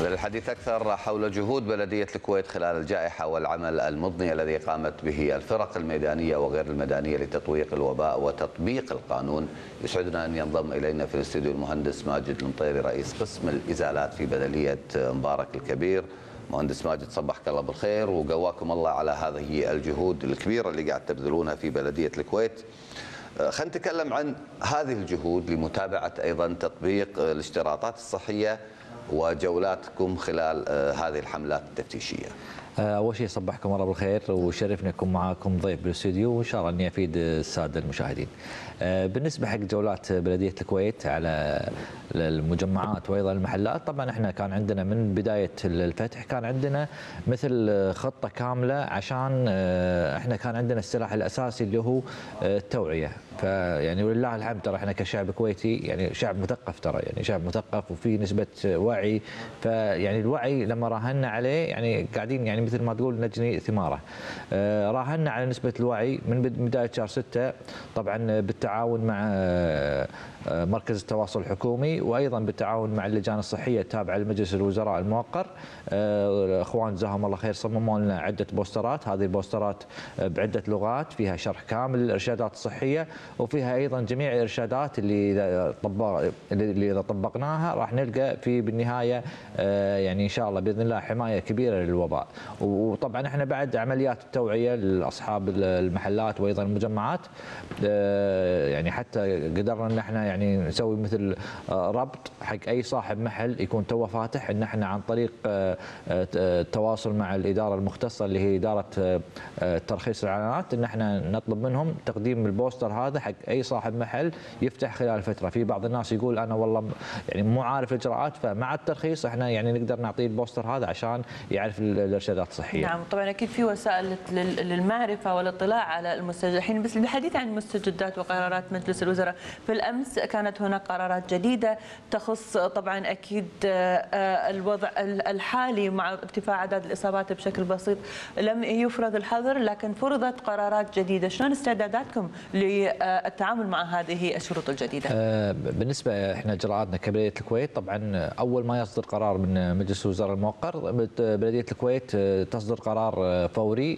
للحديث أكثر حول جهود بلدية الكويت خلال الجائحة والعمل المضني الذي قامت به الفرق الميدانية وغير الميدانية لتطويق الوباء وتطبيق القانون. يسعدنا أن ينضم إلينا في الاستديو المهندس ماجد المطيري رئيس قسم الإزالات في بلدية مبارك الكبير. مهندس ماجد صبحك الله بالخير وقواكم الله على هذه الجهود الكبيرة اللي قاعد تبذلونها في بلدية الكويت. خلينا نتكلم عن هذه الجهود لمتابعة أيضا تطبيق الاشتراطات الصحية وجولاتكم خلال هذه الحملات التفتيشية. أول شيء صبحكم الله بالخير وشرفنا أكون معاكم ضيف بالأستوديو وإن شاء الله أني أفيد السادة المشاهدين. بالنسبة حق جولات بلدية الكويت على المجمعات وأيضا المحلات طبعا إحنا كان عندنا من بداية الفتح كان عندنا مثل خطة كاملة عشان إحنا كان عندنا السلاح الأساسي اللي هو التوعية. فيعني ولله الحمد ترى إحنا كشعب كويتي يعني شعب مثقف ترى يعني شعب مثقف وفي نسبة وعي. فيعني الوعي لما راهنا عليه يعني قاعدين يعني مثل ما تقول نجني ثماره. راهنا على نسبة الوعي من بداية شهر 6 طبعا بالتعاون مع مركز التواصل الحكومي وأيضا بالتعاون مع اللجان الصحية التابعة لمجلس الوزراء الموقر. الاخوان جزاهم الله خير صمموا لنا عدة بوسترات. هذه البوسترات بعدة لغات فيها شرح كامل للإرشادات الصحية وفيها أيضا جميع الإرشادات اللي إذا طبق اللي إذا طبقناها راح نلقى في بالنهاية يعني إن شاء الله بإذن الله حماية كبيرة للوباء. وطبعا إحنا بعد عمليات التوعية لأصحاب المحلات وأيضا المجمعات. يعني حتى قدرنا إن إحنا يعني نسوي مثل ربط حق أي صاحب محل يكون توه فاتح إن إحنا عن طريق التواصل مع الإدارة المختصة اللي هي إدارة ترخيص الإعلانات إن إحنا نطلب منهم تقديم البوستر هذا حق أي صاحب محل يفتح خلال فترة. في بعض الناس يقول أنا والله يعني مو عارف الإجراءات فمع الترخيص إحنا يعني نقدر نعطيه البوستر هذا عشان يعرف الإرشادات الصحية. نعم طبعا أكيد في وسائل للمعرفة والاطلاع على المستجد. الحين بس بالحديث عن المستجدات وقرارات مجلس الوزراء. في الأمس كانت هناك قرارات جديدة تخص طبعا أكيد الوضع الحالي مع ارتفاع عدد الإصابات بشكل بسيط لم يفرض الحظر لكن فرضت قرارات جديدة. شلون استعداداتكم للتعامل مع هذه الشروط الجديدة؟ بالنسبة إحنا اجراءاتنا كبلدية الكويت طبعا أول ما يصدر قرار من مجلس الوزراء الموقر بلدية الكويت تصدر قرار فوري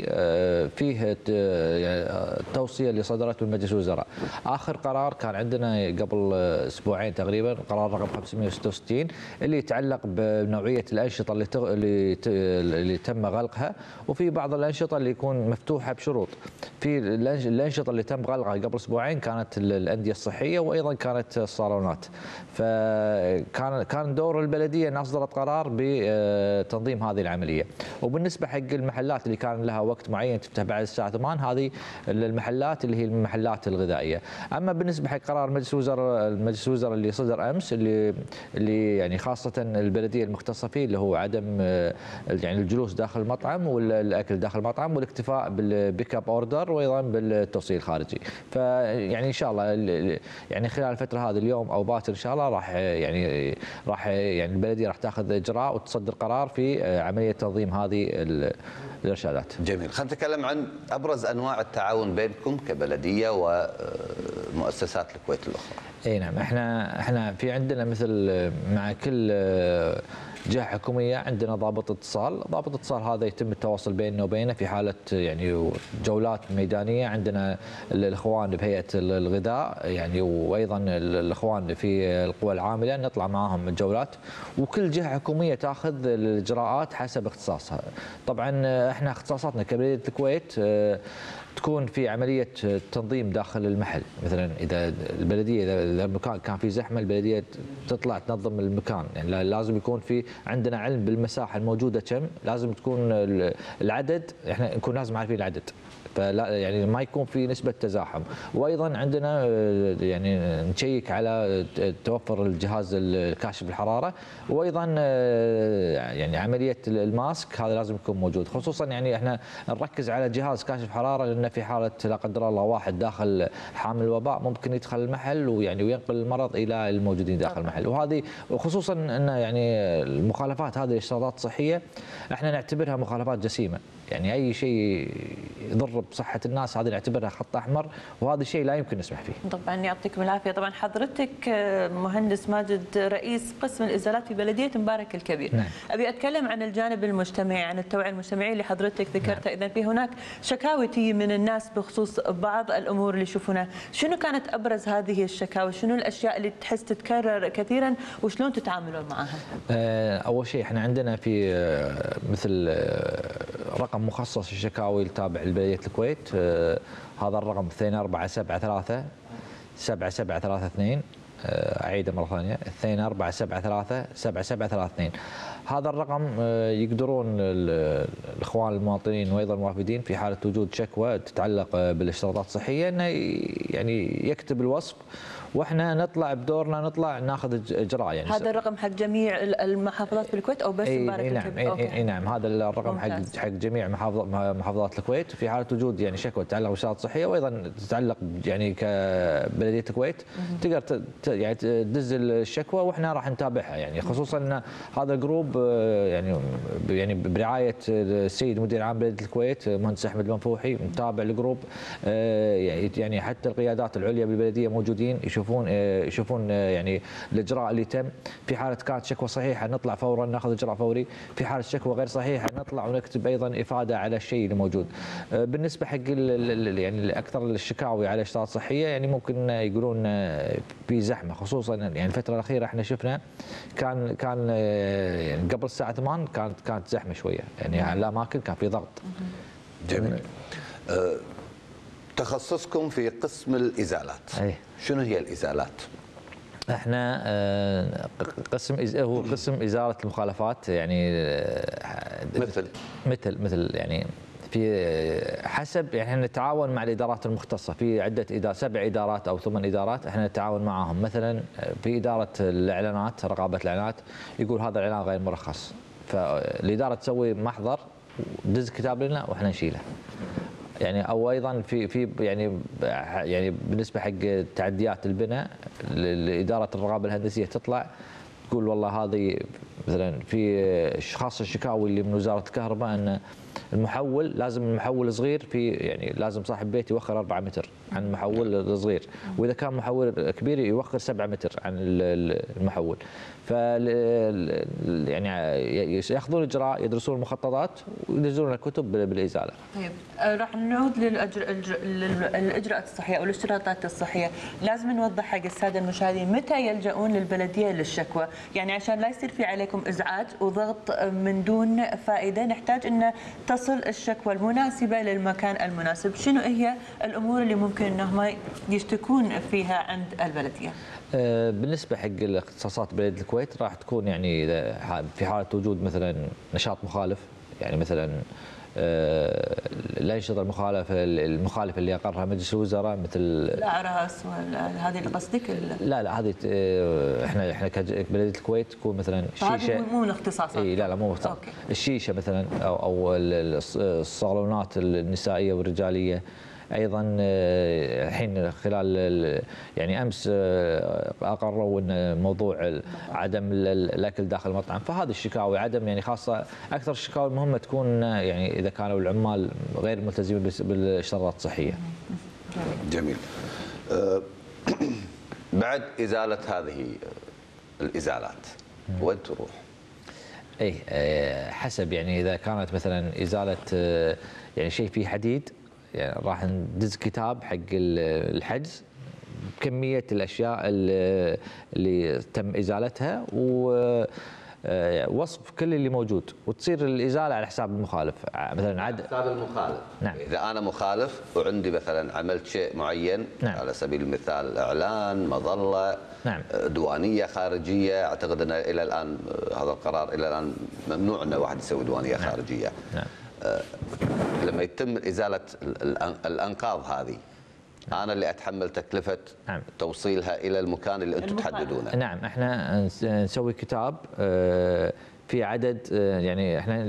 فيه التوصيه اللي صدرت من مجلس الوزراء. آخر قرار كان عندنا قبل أسبوعين تقريبا قرار رقم 566 اللي يتعلق بنوعية الأنشطة اللي اللي اللي تم غلقها وفي بعض الأنشطة اللي يكون مفتوحة بشروط. في الأنشطة اللي تم غلقها قبل أسبوعين كانت الأندية الصحية وأيضا كانت الصالونات. فكان كان دور البلدية انها أصدرت قرار بتنظيم هذه العملية. وبالنسبة حق المحلات اللي كان لها وقت معين تفتح بعد الساعة 8 هذه المحلات اللي هي المحلات الغذائية. أما بالنسبة حق قرار مجلس الوزراء مجلس الوزراء اللي صدر أمس اللي اللي يعني خاصة البلدية المختصه فيه اللي هو عدم يعني الجلوس داخل المطعم والاكل داخل المطعم والاكتفاء بال pick up order وأيضا بالتوصيل الخارجي فيعني إن شاء الله يعني خلال الفترة هذه اليوم أو باكر إن شاء الله راح يعني راح يعني البلدية راح تأخذ إجراء وتصدر قرار في عملية تنظيم هذه الإرشادات. جميل، خلينا نتكلم عن أبرز أنواع التعاون بينكم كبلدية ومؤسسات الكويت الأخرى. إي نعم إحنا إحنا في عندنا مثل مع كل جهة حكومية عندنا ضابط اتصال، ضابط اتصال هذا يتم التواصل بيننا وبينه في حالة يعني جولات ميدانية، عندنا الإخوان بهيئة الغذاء يعني وأيضا الإخوان في القوى العاملة نطلع معاهم الجولات وكل جهة حكومية تأخذ الإجراءات حسب اختصاصها. طبعا إحنا اختصاصاتنا كبلديه الكويت تكون في عملية تنظيم داخل المحل. مثلا إذا البلدية إذا المكان كان في زحمة البلدية تطلع تنظم المكان. يعني لازم يكون في عندنا علم بالمساحة الموجودة كم. لازم تكون العدد إحنا نكون لازم عارفين العدد. فلا يعني ما يكون في نسبة تزاحم. وأيضا عندنا يعني نشيك على توفر الجهاز الكاشف الحرارة. وأيضا يعني عملية الماسك هذا لازم يكون موجود. خصوصا يعني إحنا نركز على جهاز كاشف حرارة لأن ان في حالة لا قدر الله واحد داخل حامل وباء ممكن يدخل المحل ويعني وينقل المرض إلى الموجودين داخل المحل. وهذه وخصوصا إن يعني المخالفات هذه الإشتراطات الصحيه إحنا نعتبرها مخالفات جسيمة. يعني أي شيء يضر بصحة الناس هذه نعتبرها خط أحمر وهذا الشيء لا يمكن نسمح فيه. طبعا يعطيكم العافية، طبعا حضرتك آه، مهندس ماجد رئيس قسم الإزالات في بلدية مبارك الكبير. نعم. أبي أتكلم عن الجانب المجتمعي، عن التوعية المجتمعية اللي حضرتك ذكرتها، اذا في هناك شكاوي تجي من الناس بخصوص بعض الأمور اللي يشوفونها، شنو كانت أبرز هذه الشكاوي؟ شنو الأشياء اللي تحس تتكرر كثيرا وشلون تتعاملون معها؟ آه، أول شيء إحنا عندنا في آه، مثل آه، رقم مخصص للشكاوي التابع لبلديه الكويت آه، هذا الرقم 2473 7732 آه، اعيده مرة ثانية. 2473 7732 هذا الرقم آه، يقدرون ال- الإخوان المواطنين وأيضا الموافدين في حالة وجود شكوى تتعلق آه، بالاشتراطات الصحية إنه يعني يكتب الوصف وإحنا نطلع بدورنا نطلع ناخذ اجراء يعني هذا الرقم حق جميع المحافظات في الكويت أو بس إي مبارك اي نعم؟ إي, أي نعم. هذا الرقم حق. حق جميع محافظ- محافظات الكويت في حالة وجود يعني شكوى تتعلق بالاشارات الصحية وأيضا تتعلق يعني كبلدية الكويت. تقدر يعني تدز الشكوى وإحنا راح نتابعها يعني خصوصا إن هذا ال group آه، يعني يعني برعاية السيد مدير عام بلديه الكويت المهندس أحمد المنفوحي متابع ال group آه، يعني يعني حتى القيادات العليا بالبلدية موجودين يشوفون آه، يشوفون آه، يعني الإجراء اللي تم. في حالة كانت شكوى صحيحة نطلع فورا ناخذ إجراء فوري. في حالة شكوى غير صحيحة نطلع ونكتب أيضا إفادة على الشيء اللي موجود آه، بالنسبة حق يعني أكثر الشكاوي على اشتراط صحية يعني ممكن يقولون آه، في زحمة خصوصا يعني الفترة الأخيرة إحنا شفنا كان كان آه، يعني قبل الساعة 8 كانت كانت زحمة شوية يعني على الأماكن كان في ضغط جميل آه، تخصصكم في قسم الإزالات أي. شنو هي الإزالات؟ إحنا آه، قسم هو قسم إزالة المخالفات يعني آه، مثل مثل مثل يعني في حسب يعني إحنا نتعاون مع الإدارات المختصة. في عدة ادارات سبع إدارات أو ثمان إدارات إحنا نتعاون معاهم. مثلا في إدارة الإعلانات رقابة الإعلانات يقول هذا الإعلان غير مرخص. فالإدارة تسوي محضر ودز كتاب لنا وإحنا نشيله. يعني أو أيضا في في يعني يعني بالنسبة حق تعديات البناء لإدارة الرقابة الهندسية تطلع تقول والله هذه مثلا في خاصه الشكاوي اللي من وزارة الكهرباء ان المحول لازم المحول صغير في يعني لازم صاحب بيت يوخر 4 متر. عن المحول الصغير وإذا كان محول كبير يوخر 7 متر عن المحول. ف يعني ياخذون إجراء يدرسون المخططات وينزلون الكتب بالإزالة. طيب آه، راح نعود للاجراءات الصحية أو الاشتراطات الصحية، لازم نوضح حق السادة المشاهدين متى يلجؤون للبلدية للشكوى، يعني عشان لا يصير في عليكم إزعاج وضغط من دون فائدة نحتاج أن تصل الشكوى المناسبة للمكان المناسب، شنو هي الأمور اللي ممكن انهم يشتكون فيها عند البلدية؟ آه، بالنسبة حق الاختصاصات بلد الكويت راح تكون يعني في حالة وجود مثلا نشاط مخالف يعني مثلا آه، الأنشطة المخالفة المخالفة اللي اقرها مجلس الوزراء مثل الأعراس هذه اللي قصدك؟ لا لا هذه آه، إحنا إحنا كبلديه الكويت تكون مثلا شيشة. هذه مو من اختصاصات إي لا لا مو اختصاص الشيشة مثلا أو أو الصالونات النسائية والرجالية أيضا الحين خلال يعني أمس أقروا إن موضوع عدم الأكل داخل المطعم فهذه الشكاوي عدم يعني خاصة أكثر الشكاوي المهمه تكون يعني إذا كانوا العمال غير ملتزمين بالاشتراطات الصحية. جميل. بعد إزالة هذه الإزالات وين تروح؟ اي حسب يعني إذا كانت مثلا إزالة يعني شيء فيه حديد يعني راح ندز كتاب حق الحجز بكميه الأشياء اللي, اللي تم إزالتها و وصف كل اللي موجود وتصير الإزالة على حساب المخالف مثلا عد حساب المخالف نعم إذا أنا مخالف وعندي مثلا عملت شيء معين نعم. على سبيل المثال إعلان مظلة نعم. ديوانيه خارجية أعتقد أن إلى الآن هذا القرار إلى الآن ممنوع أن واحد يسوي ديوانيه نعم. خارجية نعم. لما يتم إزالة الأنقاض هذه أنا اللي أتحمل تكلفة نعم. توصيلها إلى المكان اللي أنتم تحددونه نعم إحنا نسوي كتاب في عدد آه، يعني إحنا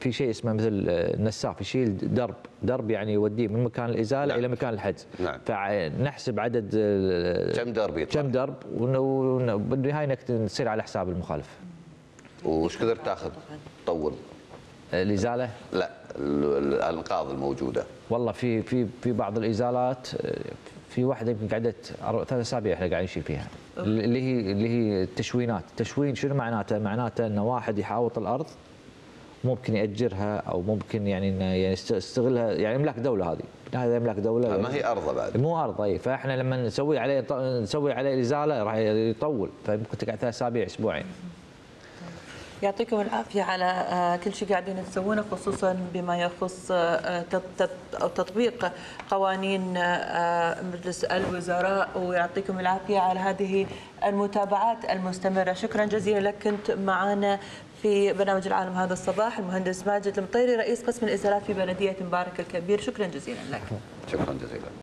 في شيء اسمه مثل آه، نساق يشيل درب درب يعني يوديه من مكان الإزالة نعم. إلى مكان الحجز نعم. فنحسب عدد آه، كم درب يطلع؟ كم درب وبالنهايه انك تصير على حساب المخالف وش قدرت تاخذ؟ طول آه، الإزالة؟ لا ال- ال- الانقاض الموجودة. والله في في في بعض الإزالات آه، في واحدة يمكن قعدت ثلاث أسابيع إحنا قاعدين نشيل فيها. اللي هي اللي هي التشوينات، التشوين شنو معناته؟ معناته انه واحد يحاوط الأرض ممكن يأجرها أو ممكن يعني إنه يعني يست- يستغلها يعني املاك دولة هذه، هذا املاك دولة. ما هي أرضة بعد. مو أرض أي. فإحنا لما نسوي عليه ط- نسوي عليه ازاله راح يطول. فممكن تقعد ثلاث أسابيع أسبوعين. يعطيكم العافية على آه، كل شيء قاعدين تسوونه خصوصا بما يخص آه، تطبيق قوانين آه، مجلس الوزراء ويعطيكم العافية على هذه المتابعات المستمرة. شكرا جزيلا لك كنت معنا في برنامج العالم هذا الصباح. المهندس ماجد المطيري رئيس قسم الإزالات في بلدية مبارك الكبير. شكرا جزيلا لك. شكرا جزيلا.